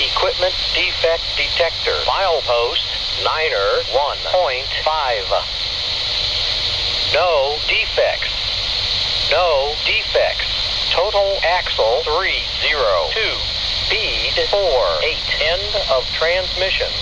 Equipment defect detector. Milepost Niner 1.5. No defects. No defects. Total axle 302. Speed 4 8. End of transmission.